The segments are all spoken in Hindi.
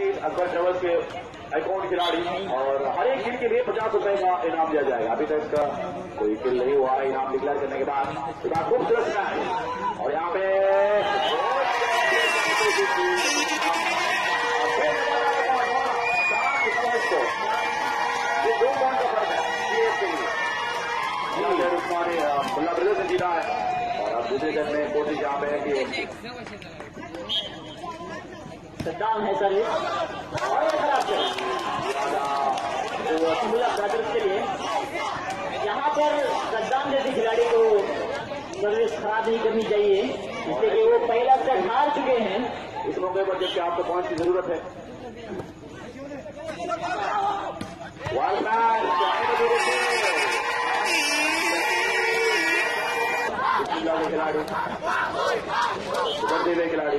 रंजीत अकबर ट्रेवल्स के अकाउंट खिलाड़ी और हर एक खेल के लिए पचास रुपए का इनाम दिया जाएगा। अभी तक का कोई खेल नहीं हुआ है इनाम डिक्लेयर करने के बाद इतना खूबसूरत मैच और यहाँ पे दो पॉइंट का फ़र्क है सीएस के लिए उस्मानी मुल्ला ब्रदर्स ने जीता है और अब दूसरे सेट में कोशिश यहाँ पे है कि सद्दाम है खराब है तो ब्रदर्स के लिए यहाँ पर सद्दाम जैसे खिलाड़ी को सर्विस खराब नहीं करनी चाहिए, जिससे कि वो पहला सेट हार चुके हैं। इस मौके पर जबकि आपको पॉइंट की ज़रूरत है। खिलाड़ी खिलाड़ी।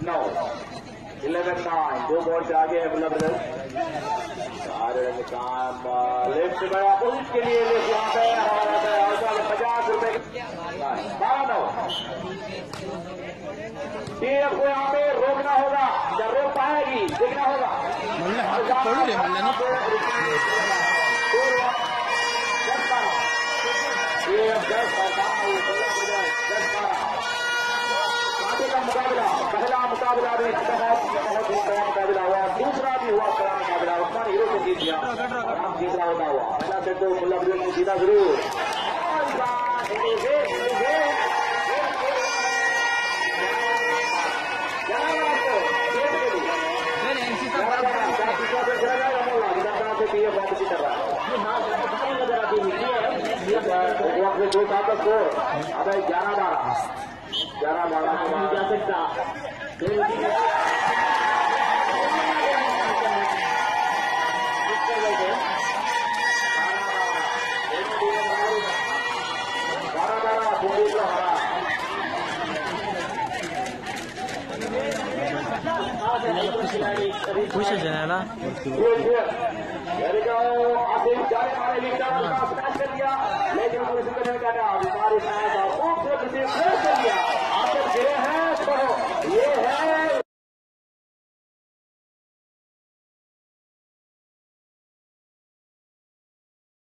No. 11 9. Two balls आगे है बुला ब्रदर काम लेफ़्ट गया पुलिस के लिए लेफ़्ट यहाँ पे हमारा पे हौसला पचास रुपए बारह नौ टीएफ को यहाँ पे रोकना होगा या रोक पाएगी देखना होगा दस कांटे का मुकाबला पहला मुकाबला भी बहुत बहुत ही बड़ा मुकाबला हुआ दूसरा भी हुआ बड़ा मुकाबला उस्मान हीरो से जीत और हम तीसरा होता हुआ पहला सेट तो मुल्ला ने जीता ज़रूर it is it, it है में दो सात का स्कोर अब ग्यारह बारह। ग्यारह बारह नहीं जा सकता। बारह बारह को हरा। कभी खुश जनाला There